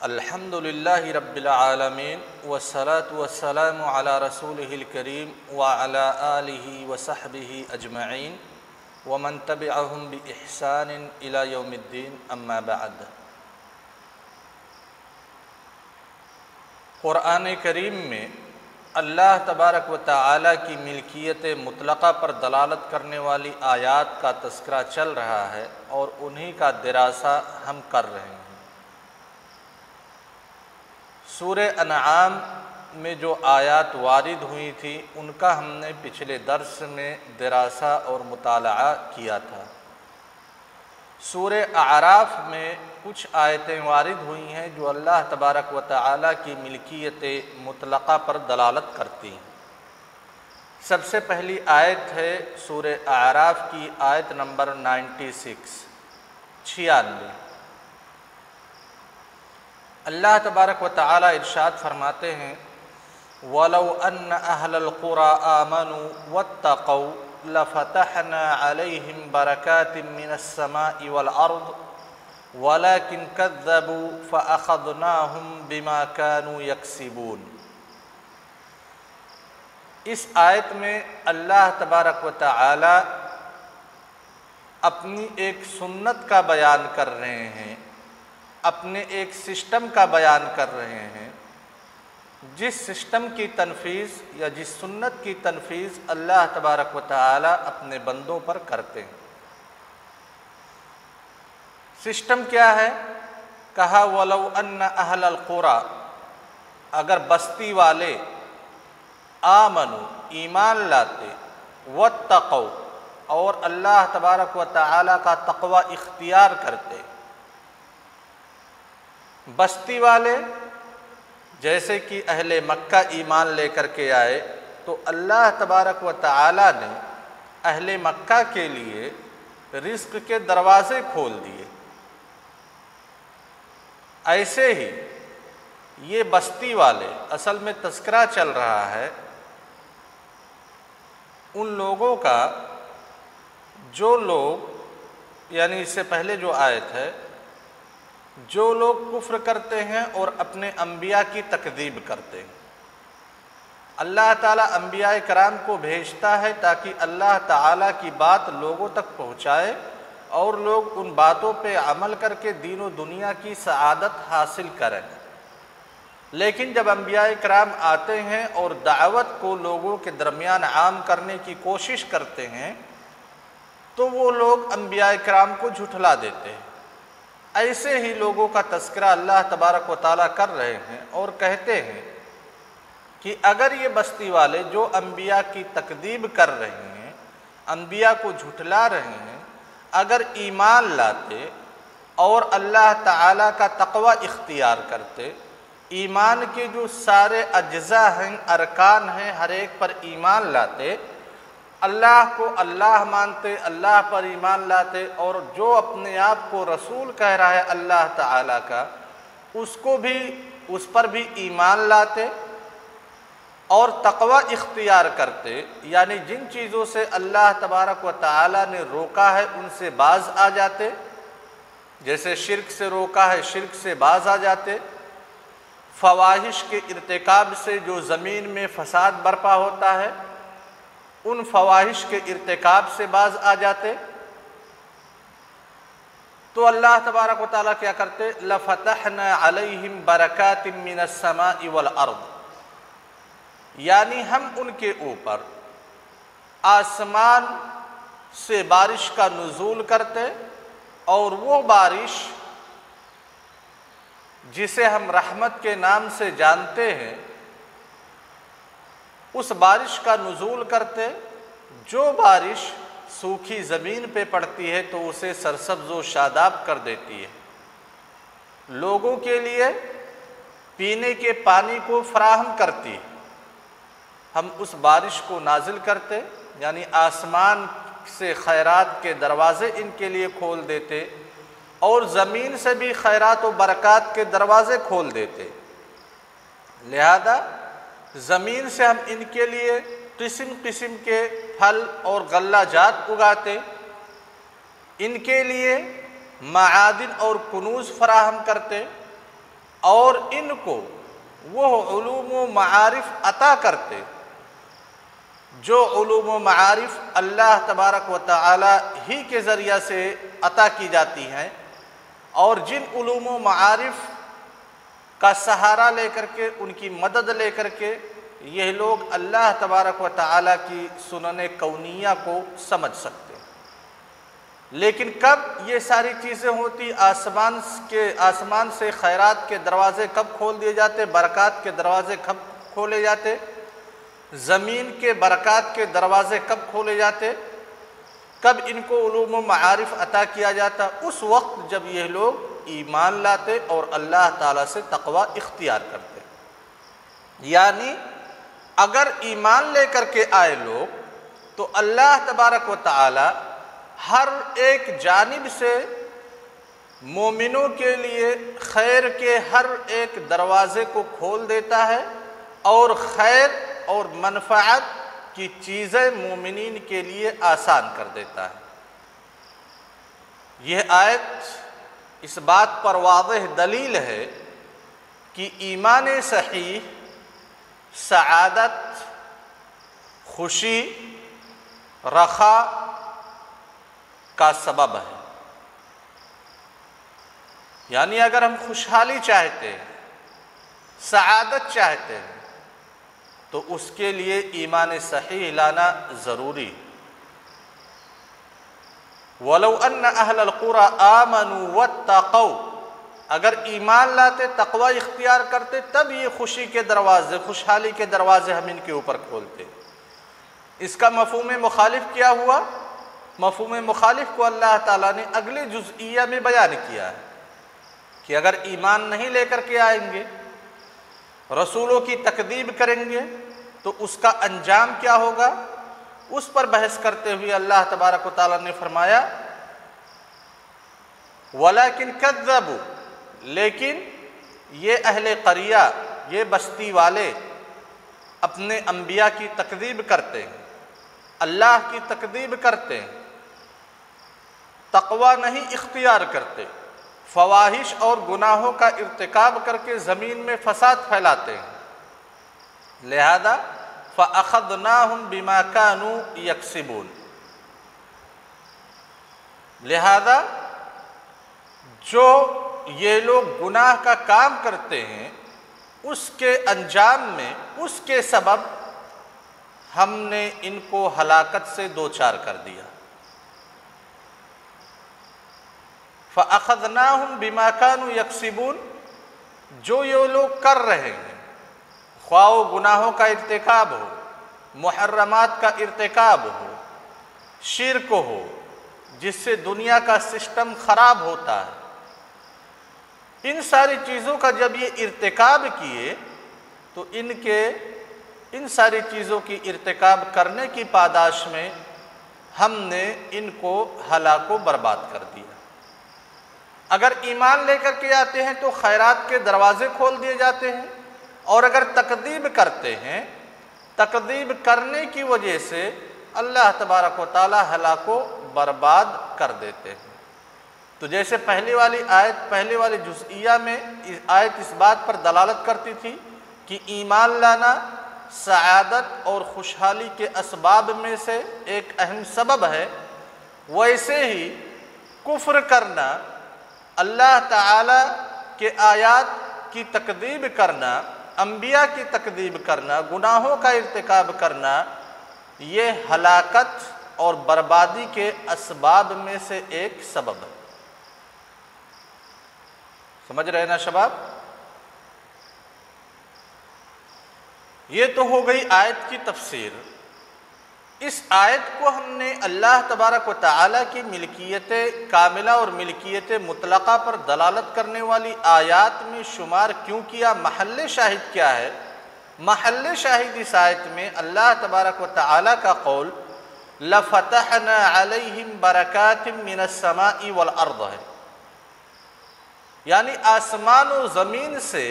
अल्हम्दुलिल्लाहि रब्बिल आलमीन वस्सलातु वस्सलामु अला रसूलिहिल करीम व अला आलिहि व सहबिहि अजमईन व मन तबिअहुम बि इहसान इला यौमिद्दीन अम्मा बाद क़ुरान करीम में अल्लाह तबारक व ताली की मिल्कियत मुतलक़ा पर दलालत करने वाली आयात का तस्करा चल रहा है और उन्हीं का दरासा हम कर रहे हैं सूर अनआम में जो आयात वारिद हुई थी, उनका हमने पिछले दर्स में दरासा और मुताला किया था। सूर आराफ में कुछ आयतें वारिद हुई हैं जो अल्लाह तबारक व ताली की मिल्कियत मुतलक़ा पर दलालत करती हैं। सबसे पहली आयत है सूर आराफ की आयत नंबर 96 छियानवे। अल्लाह तबारक व ताली इरशाद फरमाते हैं, वलो अन्न अहलक़ुरा आमनु वत्तक़ौ लफ़तहना अलैहिम बरकातिम मिनस्समाइ वल अर्द, वलाकिन कज़्ज़बू फ़अख़ज़नाहुम बिमा कानू यक्सिबून। इस आयत में अल्लाह तबारक व ताली अपनी एक सुन्नत का बयान कर रहे हैं। अपने एक सिस्टम का बयान कर रहे हैं, जिस सिस्टम की तनफीज़ या जिस सुन्नत की तनफीज़ अल्लाह तबारक व ताली अपने बंदों पर करते हैं। सिस्टम क्या है? कहा, वलो अन्न अहलक़ुरा अगर बस्ती वाले आमनु, ईमान लाते व तक़ो और अल्लाह तबारक व ताली का तकवा इख्तियार करते बस्ती वाले, जैसे कि अहले मक्का ईमान लेकर के आए तो अल्लाह तबारक व ताली ने अहले मक्का के लिए रिस्क के दरवाज़े खोल दिए। ऐसे ही ये बस्ती वाले, असल में तस्करा चल रहा है, उन लोगों का जो लोग, यानी इससे पहले जो आए है जो लोग कुफ्र करते हैं और अपने अम्बिया की तकदीब करते हैं। अल्लाह ताला अम्बिया कराम को भेजता है ताकि अल्लाह ताला की बात लोगों तक पहुँचाए और लोग उन बातों पे अमल करके दीनों दुनिया की सआदत हासिल करें। लेकिन जब अम्बिया कराम आते हैं और दावत को लोगों के दरमियान आम करने की कोशिश करते हैं तो वो लोग अम्बिया कराम को झुठला देते हैं। ऐसे ही लोगों का तस्करा अल्लाह तबारक व ताली कर रहे हैं और कहते हैं कि अगर ये बस्ती वाले जो अम्बिया की तकदीब कर रहे हैं अम्बिया को झुठला रहे हैं, अगर ईमान लाते और अल्लाह ताला का तकवा इख्तियार करते, ईमान के जो सारे अज्जा हैं, अरकान हैं, हर एक पर ईमान लाते अल्लाह को अल्लाह मानते, अल्लाह पर ईमान लाते और जो अपने आप को रसूल कह रहा है अल्लाह ताला का, उसको भी, उस पर भी ईमान लाते और तकवा इख्तियार करते। यानी जिन चीज़ों से अल्लाह तबारक व ताली ने रोका है, उनसे बाज आ जाते। जैसे शिरक से रोका है, शिरक से बाज आ जाते। फवाहिश के इरतकब से जो ज़मीन में फसाद बर्पा होता है उन फवाहिश के इरतकब से बाज आ जाते। तो अल्लाह तबारक वाली क्या करते? लफ़तहन अलैहिम बरकातिम मिनस्समा वल अर्द। यानी हम उनके ऊपर आसमान से बारिश का नज़ूल करते और वो बारिश जिसे हम रहमत के नाम से जानते हैं उस बारिश का नज़ूल करते, जो बारिश सूखी ज़मीन पे पड़ती है तो उसे सरसब्ज व शादाब कर देती है। लोगों के लिए पीने के पानी को फराहम करती हम उस बारिश को नाजिल करते, यानी आसमान से खैरात के दरवाज़े इनके लिए खोल देते और ज़मीन से भी खैरात व बरक़ात के दरवाज़े खोल देते। लिहाजा ज़मीन से हम इनके लिए किस्म किस्म के फल और गल्ला जात उगाते इनके लिए मादिन और कनूज़ फराहम करते और इनको वो मारिफ अता करते जो मारिफ अल्लाह तबारक व ताली ही के ज़रिया से अता की जाती हैं। और जिन मारिफ का सहारा लेकर के, उनकी मदद लेकर के यह लोग अल्लाह तबारक व ताली की सुनने कौनिया को समझ सकते हैं। लेकिन कब ये सारी चीज़ें होती? आसमान के, आसमान से खैरात के दरवाज़े कब खोल दिए जाते? बरक़ात के दरवाज़े कब खोले जाते? ज़मीन के बरक़ात के दरवाज़े कब खोले जाते? कब इनको मारिफ अता किया जाता? उस वक्त जब ये लोग ईमान लाते और अल्लाह ताला से तकवा इख्तियार करते। यानी, अगर ईमान लेकर के आए लोग तो अल्लाह तबारक व ताली हर एक जानब से मोमिनों के लिए खैर के हर एक दरवाज़े को खोल देता है और खैर और मनफ़ात की चीज़ें मोमिन के लिए आसान कर देता है। यह आयत इस बात पर वाज दलील है कि ईमान सही, सआदत, खुशी, रखा का सबब है। यानी अगर हम खुशहाली चाहते हैं, सआदत चाहते हैं तो उसके लिए ईमान सही लाना ज़रूरी वलो अन्न अहलकुरा आमनु व तकौ अगर ईमान लाते, तकवा इख्तियार करते, तब ये खुशी के दरवाजे, खुशहाली के दरवाजे हम इनके ऊपर खोलते। इसका मफहूम मुखालिफ क्या हुआ? मफहूम मुखालिफ को अल्लाह ताला ने अगले जुजिया में बयान किया है कि अगर ईमान नहीं लेकर के आएँगे, रसूलों की तकदीब करेंगे तो उसका अंजाम क्या होगा? उस पर बहस करते हुए अल्लाह तबारक ताली ने फरमाया, वलाकिन कदबू लेकिन ये अहले करिया, ये बस्ती वाले अपने अम्बिया की तकदीब करते हैं, अल्लाह की तकदीब करते हैं, तकवा नहीं इख्तियार करते, फवाहिश और गुनाहों का इरतकब करके ज़मीन में फसाद फैलाते हैं। लिहाजा फ़द ना हम बिमा कानू लिहाजा जो ये लोग गुनाह का काम करते हैं उसके अंजाम में उसके सबब हमने इनको हलाकत से दो चार कर दिया फ़अख़दना हम बिमाकान यकसिबून जो ये लोग कर रहे हैं ख्वाह गुनाहों का इरतकब हो, मुहर्रमात का इरतकब हो, शिरक हो, जिससे दुनिया का सिस्टम ख़राब होता है। इन सारी चीज़ों का जब ये इरतकब किए तो इनके, इन सारी चीज़ों की इरतकब करने की पादाश में हमने इनको, हलाको बर्बाद कर दिया। अगर ईमान लेकर के आते हैं तो खैरात के दरवाजे खोल दिए जाते हैं। और अगर तकदीब करते हैं तकदीब करने की वजह से अल्लाह तबारक ताली हलाको बर्बाद कर देते हैं। तो जैसे पहली वाली आयत, पहले वाली जुजिया में इस आयत इस बात पर दलालत करती थी कि ईमान लाना सआदत और खुशहाली के इसबाब में से एक अहम सबब है। वैसे ही कुफ्र करना, अल्लाह के आयात की तकदीब करना अम्बिया की तकदीब करना, गुनाहों का इरतकब करना, ये हलाकत और बर्बादी के इसबाब में से एक सबब है। समझ रहे ना शबाब? ये तो हो गई आयत की तफसीर। इस आयत को हमने अल्लाह तबारक व ताली की मिल्कियत कामिला और मिल्कियत मुतलक़ा पर दलालत करने वाली आयात में शुमार क्यों किया? महल शाहिद क्या है? महल शाहिद इस आयत में अल्लाह तबारक व ताली का कौल, लफ़तहन अलहिम बरक़ातिम मिनसमाई वल अर्द है। यानी आसमान व ज़मीन से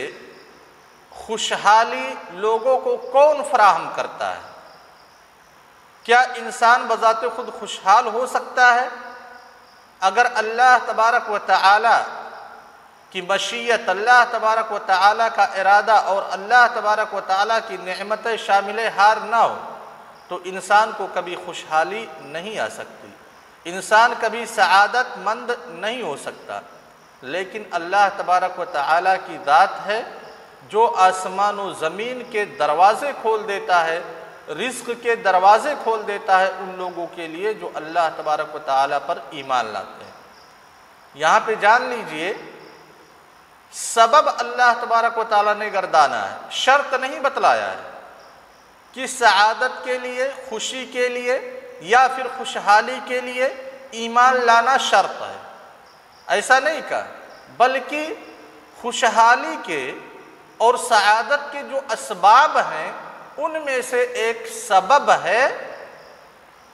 खुशहाली लोगों को कौन फराहम करता है? क्या इंसान बजात खुद खुशहाल हो सकता है? अगर अल्लाह तबारक व ताली कि मशीयत अल्लाह तबारक व ताली का इरादा और अल्लाह तबारक व ताली की नमत शामिल हार ना हो तो इंसान को कभी खुशहाली नहीं आ सकती। इंसान कभी सआदतमंद नहीं हो सकता। लेकिन अल्लाह तबारक व ताली की दात है, जो आसमान व ज़मीन के दरवाज़े खोल देता है। रिस्क के दरवाज़े खोल देता है उन लोगों के लिए जो अल्लाह तबारक व ताली पर ईमान लाते हैं। यहाँ पे जान लीजिए, सबब अल्लाह तबारक व ताली ने गर्दाना है, शर्त नहीं बतलाया है कि सआदत के लिए, खुशी के लिए या फिर खुशहाली के लिए ईमान लाना शर्त है। ऐसा नहीं कहा, बल्कि खुशहाली के और सआदत के जो इसबाब हैं उनमें से एक सबब है,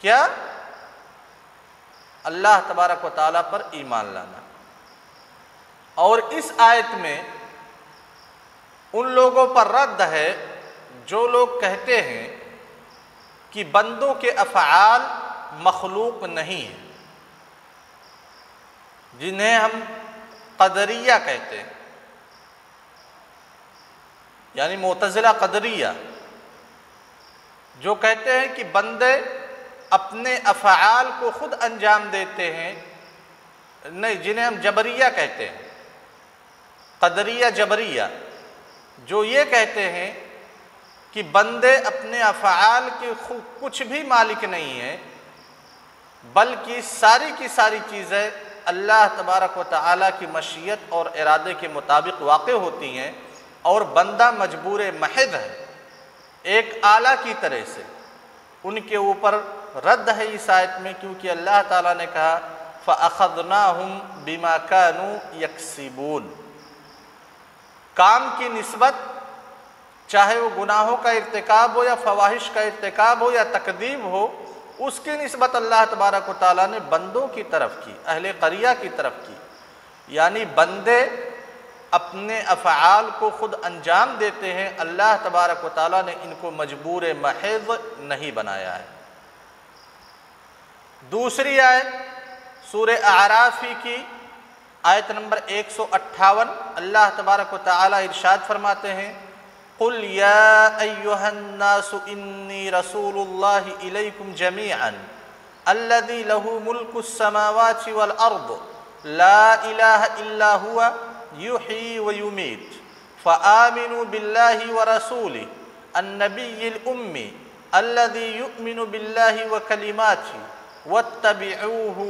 क्या? अल्लाह तबारक व ताली पर ईमान लाना। और इस आयत में उन लोगों पर रद्द है, जो लोग कहते हैं कि बंदों के अफ़ाल मखलूक नहीं है, जिन्हें हम कदरिया कहते हैं। यानी मोतज़िला कदरिया। जो कहते हैं कि बंदे अपने अफ़ाल को ख़ुद अंजाम देते हैं, नहीं, जिन्हें हम जबरिया कहते हैं। कदरिया जबरिया, जो ये कहते हैं कि बंदे अपने अफ़ाल के कुछ भी मालिक नहीं हैं, बल्कि सारी की सारी चीज़ें अल्लाह तबारक व ताली की मशीयत और इरादे के मुताबिक वाक़ होती हैं और बंदा मजबूर महद है। एक आला की तरह से। उनके ऊपर रद्द है इस आयत में, क्योंकि अल्लाह ताला ने कहा फ़अख़दना हम बिमा कानू यकसीबून। काम की नस्बत, चाहे वो गुनाहों का इरतकब हो या फवाहिश का इरतकब हो या तकदीब हो, उसकी नस्बत अल्लाह तबारक ताली ने बंदों की तरफ़ की, अहल करिया की तरफ़ की। यानी बंदे अपने अफ़ाल को ख़ुद अंजाम देते हैं, अल्लाह तबारक ताली ने इनको मजबूर महज नहीं बनाया है। दूसरी आयत, सूर आराफी की आयत नंबर एक सौ अट्ठावन, अल्लाह तबारक ताली इरशाद फरमाते हैं, कुल यासुन्नी रसूलुल्लाहिकुम जमीअन अल्लदी लहू मुल्कुस्समावाति वल अर्द, ला इलाहा इल्ला हुवा युही व युमीत। फ़ामिनु बिल्लाहि व रसूलि। अन्नबील उम्मी। अल्लदी युमिनु बिल्लाहि व कलिमाति। वत्तबिऊहु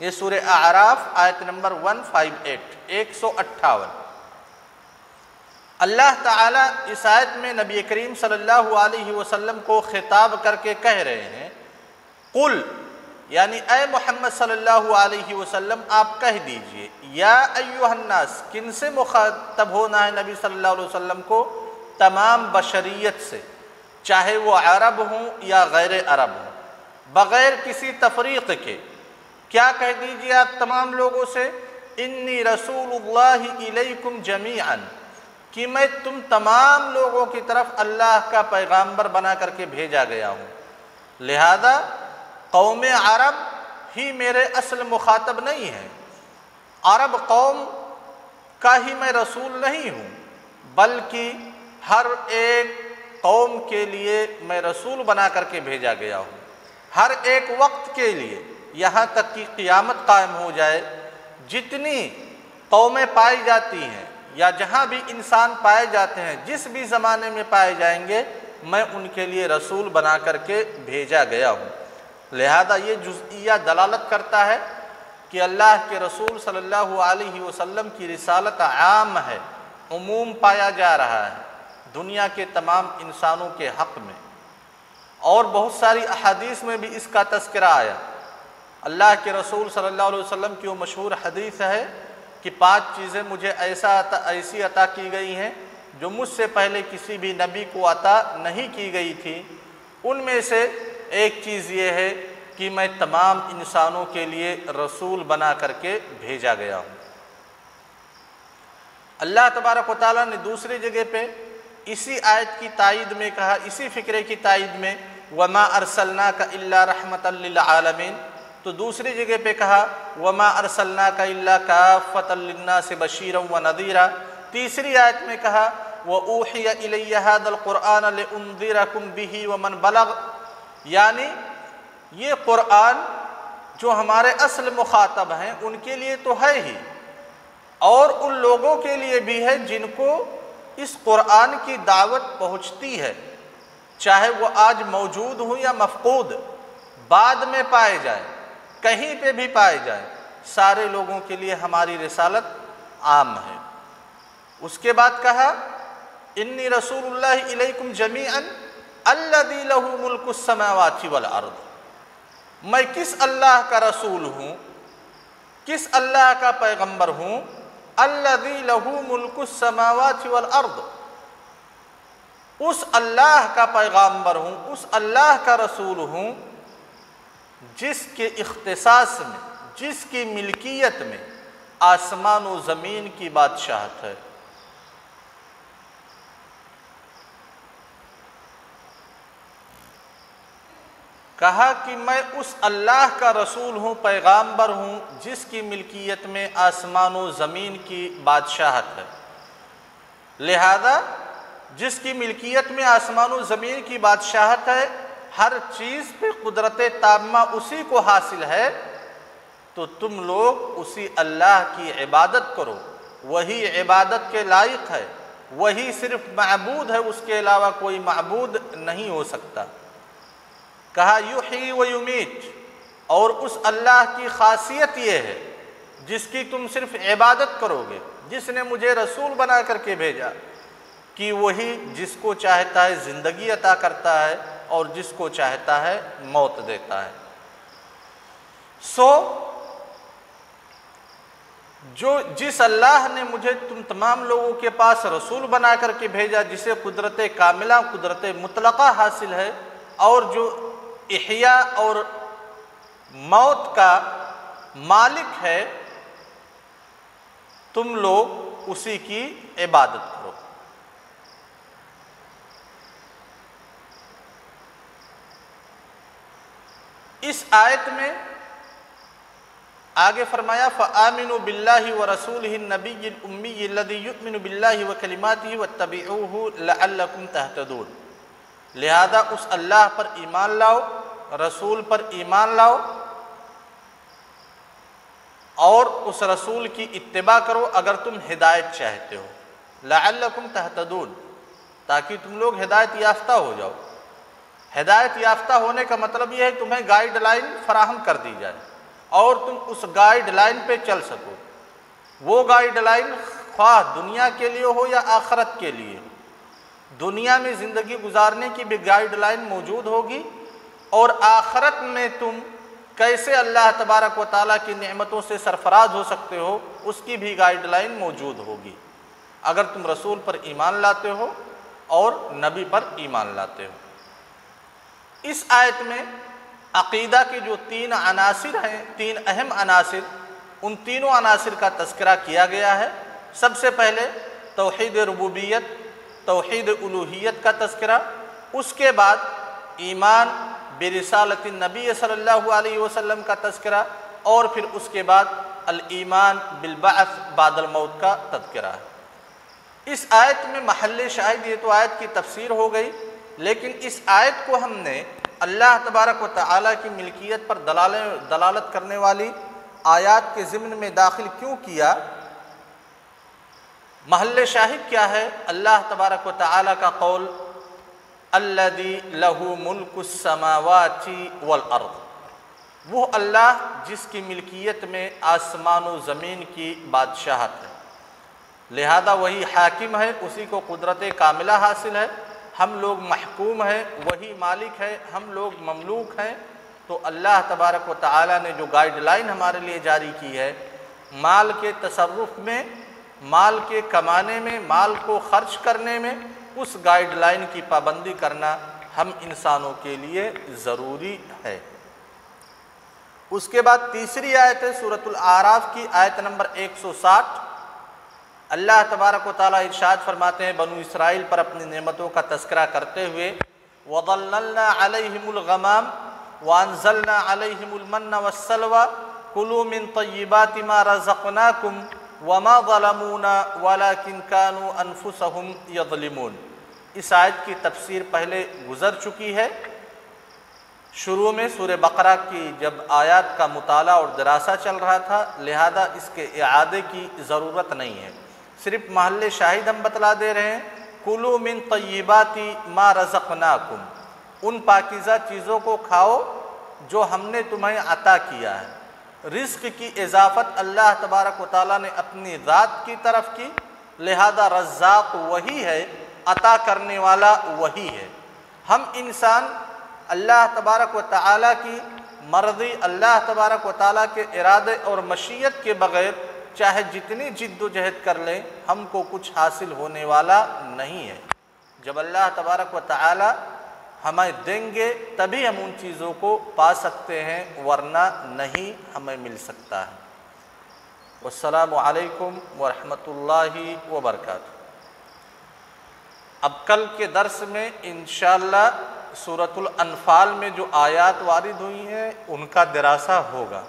ये सूर आराफ, आयत नंबर 158 एक सौ अट्ठावन। अल्लाह ताला इस आयत में नबी करीम सल्लल्लाहु अलैहि वसल्लम को खिताब करके कह रहे हैं, कुल यानी ए मोहम्मद सल्लल्लाहु अलैहि वसल्लम, आप कह दीजिए, या अयुहन्नास किन से मुखातब होना है नबी सल्लल्लाहु अलैहि वसल्लम को तमाम बशरियत से? चाहे वो अरब हों या गैर अरब हों, बग़ैर किसी तफरीक़ के, क्या कह दीजिए आप तमाम लोगों से, इन्नी रसूलुल्लाहिकुम जमीअन, कि मैं तुम तमाम लोगों की तरफ़ अल्लाह का पैगाम्बर बना करके भेजा गया हूँ। लिहाजा कौम अरब ही मेरे असल मुखातब नहीं है। अरब कौम का ही मैं रसूल नहीं हूँ, बल्कि हर एक कौम के लिए मैं रसूल बना करके भेजा गया हूँ। हर एक वक्त के लिए यहाँ तक कि क़ियामत कायम हो जाए, जितनी कौमें पाई जाती हैं या जहाँ भी इंसान पाए जाते हैं, जिस भी ज़माने में पाए जाएँगे, मैं उनके लिए रसूल बना करके भेजा गया हूँ। लिहाजा ये जुजिया दलालत करता है कि अल्लाह के रसूल सल्लल्लाहु अलैहि वसल्लम की रिसालत आम है उमूम पाया जा रहा है दुनिया के तमाम इंसानों के हक़ में। और बहुत सारी अहादीस में भी इसका तस्करा आया। अल्लाह के रसूल सल्लल्लाहु अलैहि वसल्लम की वो मशहूर हदीस है कि पाँच चीज़ें मुझे ऐसा अता, ऐसी अता की गई हैं जो मुझसे पहले किसी भी नबी को अता नहीं की गई थी। उनमें से एक चीज़ ये है कि मैं तमाम इंसानों के लिए रसूल बना करके भेजा गया हूँ। अल्लाह तबारक ताली ने दूसरी जगह पे इसी आयत की तायद में कहा, इसी फ़िक्रे की तायद में, वमा अरसलना का अल्ला रहमत आलमीन तो दूसरी जगह पे कहा, वमा अरसलना का इल्ला का से बशीर व नदीरा तीसरी आयत में कहा व ऊहियादलक़ुरान उन्दिरकुम बिही व मन बलग यानी ये क़ुरान जो हमारे असल मुखातब हैं, उनके लिए तो है ही, और उन लोगों के लिए भी है जिनको इस कुरान की दावत पहुँचती है, चाहे वो आज मौजूद हो या मफकूद, बाद में पाए जाए, कहीं पे भी पाए जाए, सारे लोगों के लिए हमारी रिसालत आम है। उसके बाद कहा, इन्नी रसूलुल्लाह जमी अल्लदी लहू अर्द। मैं किस अल्लाह का रसूल हूँ? किस अल्लाह का पैगंबर हूँ? अल्लादी लहू मुल्कुसमावाती वल अर्द। उस अल्लाह का पैगंबर हूँ, उस अल्लाह का रसूल हूँ, जिसके इख्तसास में, जिसकी मिल्कियत में आसमान व ज़मीन की बादशाहत है। कहा कि मैं उस अल्लाह का रसूल हूँ पैगाम्बर हूँ, जिसकी मिल्कियत में आसमान व ज़मीन की बादशाहत है। लिहाजा जिसकी मिल्कियत में आसमान व ज़मीन की बादशाहत है, हर चीज़ पे कुदरत तामा उसी को हासिल है तो तुम लोग उसी अल्लाह की इबादत करो। वही इबादत के लायक है, वही सिर्फ़ मबूद है, उसके अलावा कोई मबूद नहीं हो सकता। कहा यू ही व युमीत। और उस अल्लाह की खासियत ये है, जिसकी तुम सिर्फ़ इबादत करोगे, जिसने मुझे रसूल बना करके भेजा, कि वही जिसको चाहता है ज़िंदगी अता करता है और जिसको चाहता है मौत देता है। सो, जो जिस अल्लाह ने मुझे तुम तमाम लोगों के पास रसूल बना करके भेजा, जिसे कुदरत कामिला कुदरत मुतलक़ा हासिल है, और जो इहिया और मौत का मालिक है, तुम लोग उसी की इबादत करो। इस आयत में आगे फरमाया फ़ामिन बिल्लाहि व रसूल नबी उम्मी लदीमिन बिल्लाहि व कलिमात व तबीकुम तहतदून। लिहाजा उस अल्लाह पर ईमान लाओ, रसूल पर ईमान लाओ, और उस रसूल की इत्तबा करो अगर तुम हिदायत चाहते हो। लकुम तहतदून, ताकि तुम लोग हिदायत याफ्ता हो जाओ। हिदायत याफ्ता होने का मतलब यह है तुम्हें गाइडलाइन फराहम कर दी जाए, और तुम उस गाइडलाइन पे चल सको। वो गाइडलाइन ख्वाह दुनिया के लिए हो या आखरत के लिए? दुनिया में ज़िंदगी गुजारने की भी गाइडलाइन मौजूद होगी और आखरत में तुम कैसे अल्लाह तबारक व ताली की नमतों से सरफराज हो सकते हो, उसकी भी गाइडलाइन मौजूद होगी। अगर तुम रसूल पर ईमान लाते हो और नबी पर ईमान लाते हो। इस आयत में अकीदा के जो तीन अनासर हैं, तीन अहम अनासर, उन तीनों अनासर का तस्करा किया गया है। सबसे पहले तोहद रबूबियत तोहद उलूहियत का तस्करा उसके बाद ईमान बेरसालत नबी सल्लल्लाहु अलैहि वसल्लम का तस्करा और फिर उसके बाद अल-ईमान बिलबास बादल मौत का तस्करा इस आयत में महल शाहिद ये तो आयत की तफसीर हो गई, लेकिन इस आयत को हमने अल्लाह तबारक व ताली की मिल्कियत पर दलाल दलालत करने वाली आयात के ज़िम्न में दाखिल क्यों किया? महल शाहिद क्या है? अल्लाह तबारक व ताली का कौल अल्लदी लहू मुल्कसमावाती वल अर्द। वो अल्लाह जिसकी मिल्कियत में आसमान व ज़मीन की बादशाहत है। लिहाजा वही हाकिम है, उसी को कुदरत कामिला हासिल है। हम लोग महकूम हैं, वही मालिक है, हम लोग ममलूक हैं। तो अल्लाह तबारक व ताली ने जो गाइडलाइन हमारे लिए जारी की है, माल के तसरुफ़ में माल के कमाने में, माल को खर्च करने में, उस गाइडलाइन की पाबंदी करना हम इंसानों के लिए ज़रूरी है। उसके बाद तीसरी आयत है सूरतुल आराफ की आयत नंबर 160 अल्लाह तबारक ताली इरशाद फरमाते हैं, बनु इसराइल पर अपनी नेमतों का तस्करा करते हुए वानजलना अलहिमुलमन्ना वसलवा कुलू मिन तय्यबाति मा रज़क़नाकुम वमा ज़लमूना वलाकिन कानू अनफुसहुम यज़लिमून। इस आयत की तफसीर पहले गुज़र चुकी है। शुरू में सूर्य बकरा की जब आयत का मुताला और दरासा चल रहा था, लिहाजा इसके इआदे की ज़रूरत नहीं है। सिर्फ़ महल शाहिद हम बतला दे रहे हैं, कुलू मिन तय्यबाती मा रज़क़नाकुम। उन पाकिज़ा चीज़ों को खाओ जो हमने तुम्हें अता किया है। रिस्क की इजाफत अल्लाह तबारक वाली ने अपनी ज़ात की तरफ़ की। लिहाजा रज़ाक वही है, अता करने वाला वही है। हम इंसान अल्लाह तबारक व ताली की मर्ज़ी, अल्लाह तबारक व ताली के इरादे और मशीयत के बग़ैर चाहे जितनी जिद्दोजहद कर लें, हमको कुछ हासिल होने वाला नहीं है। जब अल्लाह तबारक व ताली हमें देंगे, तभी हम उन चीज़ों को पा सकते हैं, वरना नहीं हमें मिल सकता है। वसलकम वरहमतुल्लाहि वबरकatuh अब कल के दर्स में इन सूरतुल अनफाल में जो आयात वारिद हुई हैं, उनका दरासा होगा।